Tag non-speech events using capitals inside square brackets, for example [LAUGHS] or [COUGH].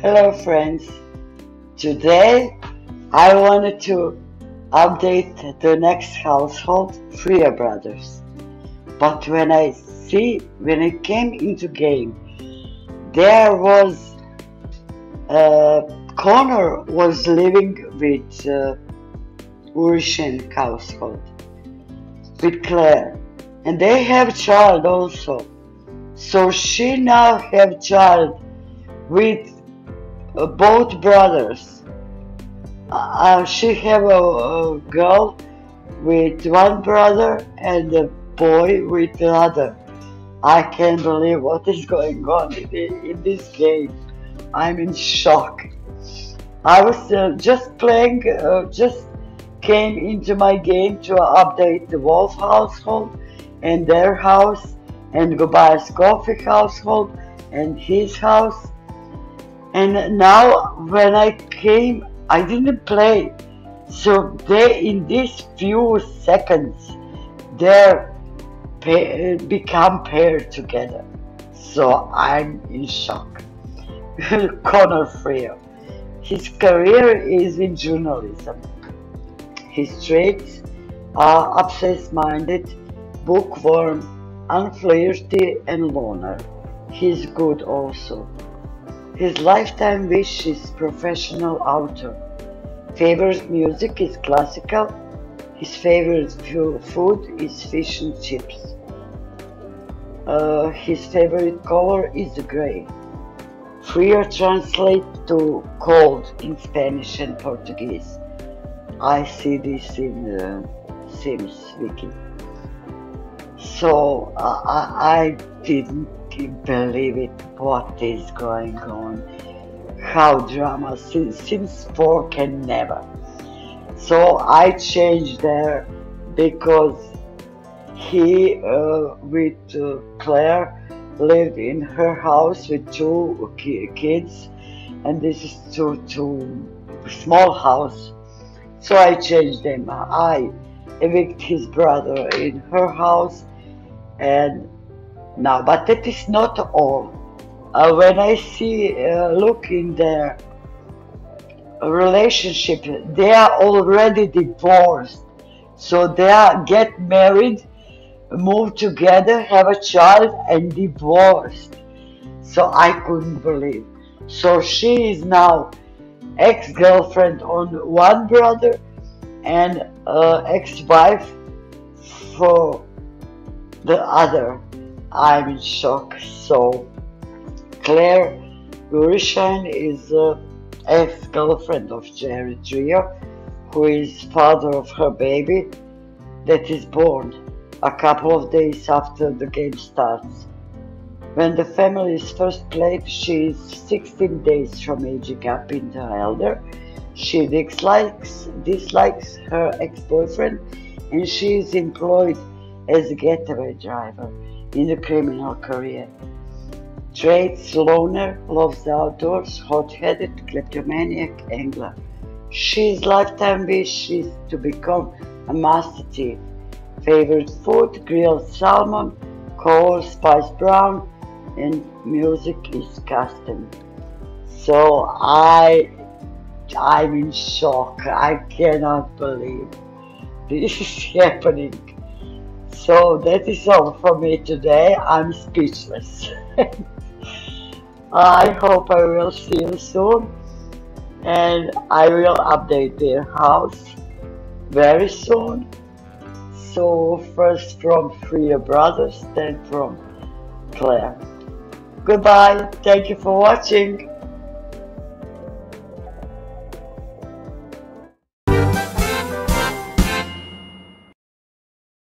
Hello friends. Today I wanted to update the next household, Frio Brothers. But when I see, when I came into game, there was uh, Connor was living with uh, Ursine household with Claire, and they have child also. So she now have child with both brothers. Uh, she have a, a, girl with one brother and a boy with another. I can't believe what is going on in, in this game. I'm in shock. I was uh, just playing, uh, just came into my game to update the Wolff household and their house and Gobias Koffi household and his house and now when I came I didn't play. So they in these few seconds they become paired together. So I'm in shock. [LAUGHS] Connor Frio his career is in journalism. His traits are obsessed-minded bookworm unflirty and loner. He's good also his lifetime wish is professional author. Favorite music is classical. His favorite food is fish and chips. Uh, his favorite color is gray. Frio translate to cold in Spanish and Portuguese. I see this in the Sims wiki. So uh, I, I didn't believe it what is going on. How drama Sims 4 can never. So I changed there because he uh, with uh, Claire lived in her house with two kids and this is too too small house. So I changed them. I evict his brother in her house and now, but that is not all. Uh, when I see, uh, look in their relationship, they are already divorced. So they are get married, move together, have a child, and divorced. So I couldn't believe. So she is now ex-girlfriend on one brother and uh, ex-wife for the other. I'm in shock. So, Claire Ursine is the ex-girlfriend of Jared Frio, who is father of her baby that is born a couple of days after the game starts. When the family is first played, she is 16 days from aging up into elder. She dislikes, dislikes her ex-boyfriend and she is employed as a getaway driver in the criminal career. Traits loner, loves the outdoors, hot-headed, kleptomaniac angler. She's lifetime wish is to become a master thief. Favorite food, grilled salmon, coal, spice brown, and music is custom. So I, I'm in shock. I cannot believe this is [LAUGHS] happening. So that is all for me today. I'm speechless. [LAUGHS] I hope I will see you soon and I will update their house very soon. So first from Frio Brothers, then from Claire. Goodbye. Thank you for watching.